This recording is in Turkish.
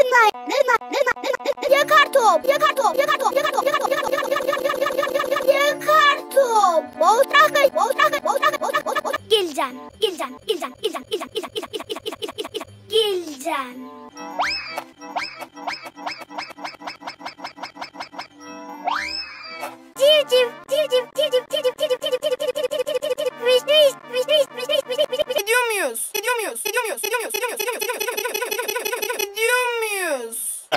Lenay, Lenay, Lenay, Lenay. Yakar top, yakar top, yakar top, yakar top, yakar top, yakar top, yakar top, yakar top, yakar top, yakar top. Bozrakay, bozrakay, bozrakay, bozrak, bozrak, bozrak. Geleceğim, geleceğim, geleceğim, geleceğim, geleceğim, geleceğim, geleceğim, geleceğim, geleceğim, geleceğim. Civciv, civciv, civciv, civciv, civciv, civciv, civciv, civciv, civciv, civciv, civciv, civciv, Vişneyiz, vişneyiz, vişneyiz, vişneyiz, vişneyiz, vişneyiz. Ediyor muyuz? Ediyor muyuz? Ediyor muyuz? Ediyor muyuz? Ediyor muyuz? Ediyor muyuz? Ediyor muyuz? Ediyor muyuz? Ediyor muyuz?